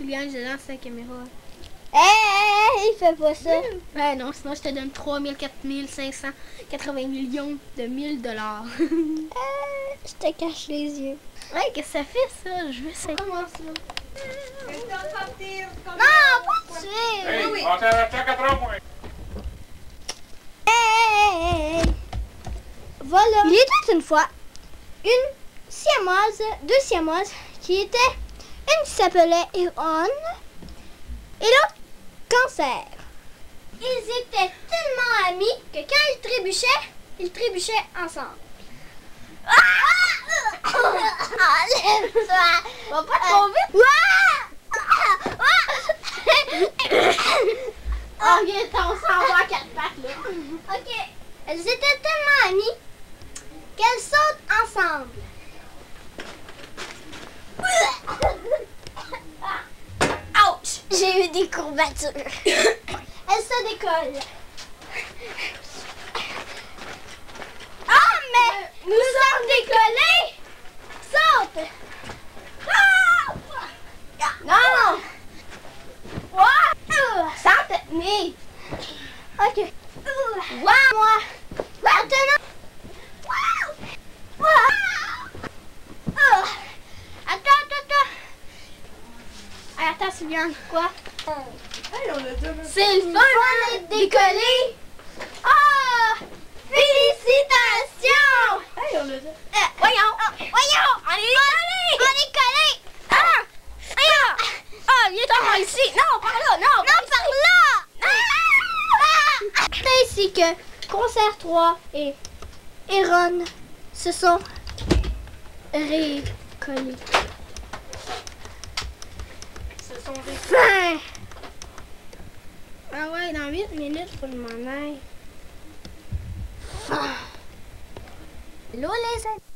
souliers dedans sur la caméra. Hé, hé, il fait pas ça. Ouais, non, sinon je te donne 3000, 4000, 580 millions de 1000 dollars. Euh, je te cache les yeux. ouais, qu'est-ce que ça fait ça? Je veux ça. Comment ça? Non, pas de suite. Ei, oui. hé, hé, hé. Voilà. Il était une fois une siamoise, deux siamoises, qui étaient une s'appelait Eron et l'autre Cancer. Ils étaient tellement amis que quand ils trébuchaient, ils trébuchaient ensemble. Ah! Enlève-toi! Va pas trop vite! Oh, viens, on s'en va à quatre pattes, là. OK. Elles étaient tellement amies J'ai eu des courbatures. Elles se décollent. Attends. Quoi? A deux minutes. C'est le fun d'être décollé. Ah! Félicitations! Hey, on a deux. Euh, voyons, voyons, on est collé! On est collé! Ah! Voyons! Ah, viens t'en ici! Non, par là, non! Non, par là! Ah! C'est ainsi que Concert 3 et Eron se sont récollés. Ah ouais, dans 8 minutes, faut je m'en aille. Allô les amis?